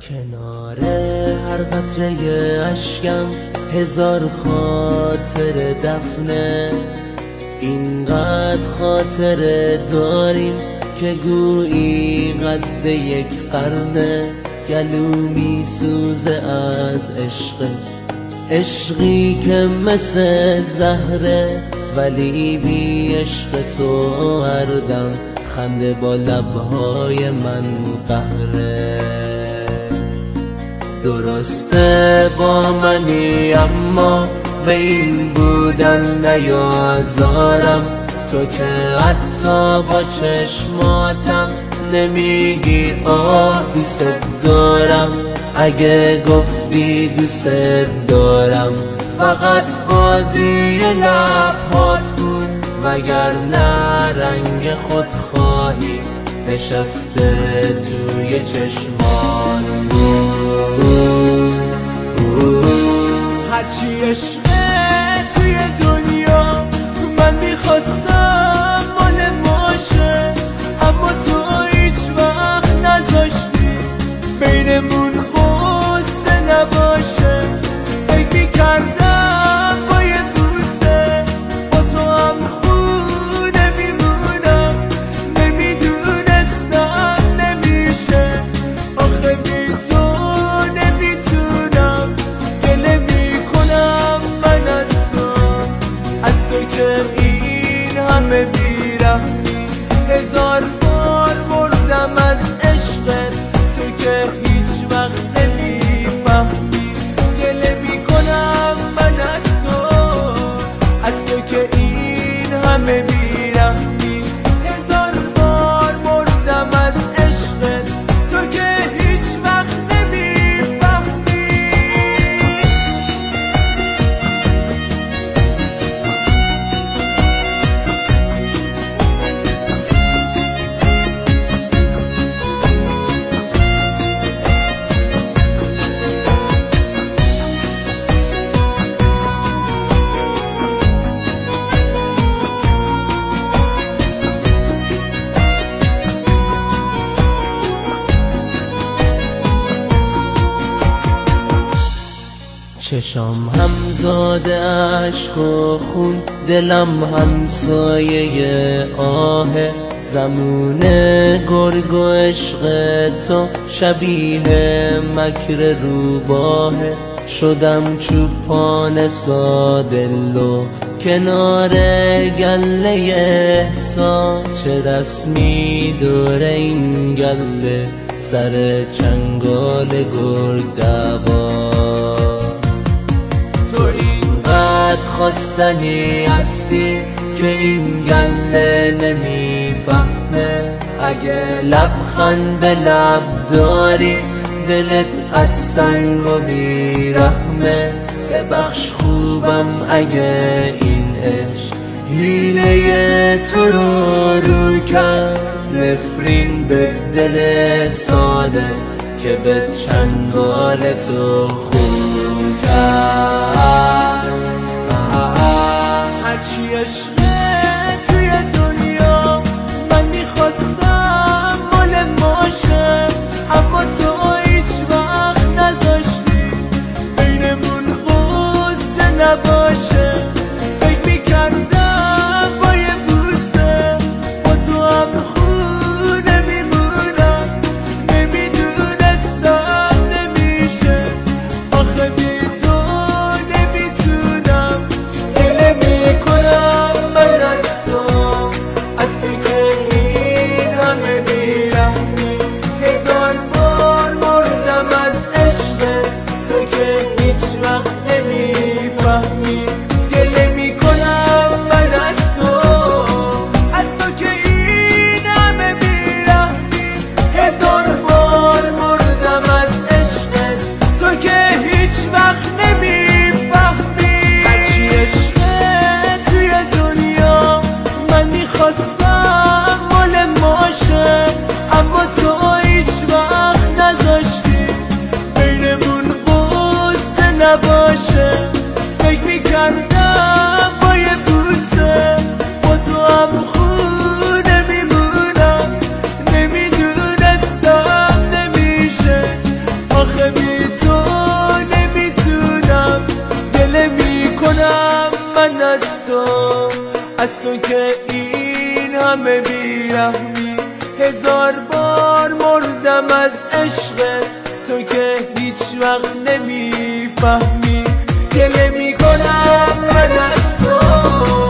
کنار هر قطره اشکم هزار خاطر دفنه. اینقدر خاطر داریم که گویی قد یک قرنه. گلو می از عشق. عشقی که مثل زهره ولی بی عشق تو هر دم خنده با لبهای من قهره درسته با منی اما به این بودن نیازارم تو که حتی با چشماتم نمیگی آه دوست دارم. اگه گفتی دوست دارم. فقط بازی لبات بود. وگرنه رنگ خودخواهی نشسته توی چشمات. هرچی عشقه چشام همزاد عشق و خون دلم همسایه آه زمون گرگ و عشق تو شبیه مکر روباه. شدم چوپان سادلو کنار گله احسان. چه رسمی دور این گله سر چنگال گرگ دوا خواستنی هستی که این گله نمی‌فهمه. اگه لبخند به لب داری دلت از سنگ و بیرحمه. ببخش خوبم اگه این عشق هیله تو رو رو کرد. نفرین به دل ساده که به چنگال تو خون کرد. هرچی هیچ وقت نمی‌فهمی. تو از تو که این همه بیرحمی. هزار بار مردم از عشقت تو که هیچ وقت نمی‌فهمی. که می‌کنم من از تو.